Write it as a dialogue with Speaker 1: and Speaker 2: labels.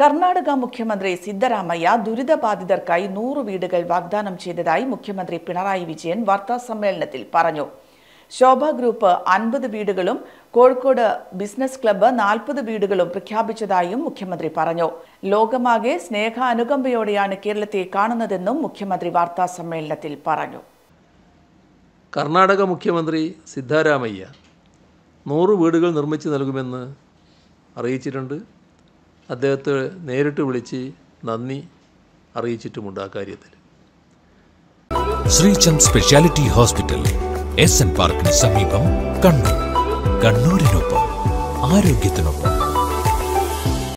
Speaker 1: കർണാടക മുഖ്യമന്ത്രി സിദ്ധരാമയ്യ ദുരിതബാധിതർക്കായി നൂറ് വീടുകൾ വാഗ്ദാനം ചെയ്തതായി മുഖ്യമന്ത്രി പിണറായി വിജയൻ വാർത്താ സമ്മേളനത്തിൽ പറഞ്ഞു. ശോഭ ഗ്രൂപ്പ് അൻപത് വീടുകളും കോഴിക്കോട് ബിസിനസ് ക്ലബ്ബ് നാൽപ്പത് വീടുകളും പ്രഖ്യാപിച്ചതായും മുഖ്യമന്ത്രി പറഞ്ഞു. ലോകമാകെ സ്നേഹ അനുകമ്പയോടെയാണ് കേരളത്തെ കാണുന്നതെന്നും മുഖ്യമന്ത്രി വാർത്താ സമ്മേളനത്തിൽ പറഞ്ഞു.
Speaker 2: കർണാടക മുഖ്യമന്ത്രി സിദ്ധാരാമയ്യ നൂറ് വീടുകൾ നിർമ്മിച്ചു നൽകുമെന്ന് അറിയിച്ചിട്ടുണ്ട്. അദ്ദേഹത്തെ നേരിട്ട് വിളിച്ച് നന്ദി അറിയിച്ചിട്ടുമുണ്ട് ആ കാര്യത്തിൽ.
Speaker 3: Sreechand speciality hospital S N പാർക്കിന് സമീപം കണ്ണൂർ. കണ്ണൂരിനൊപ്പം ആരോഗ്യത്തിനൊപ്പം.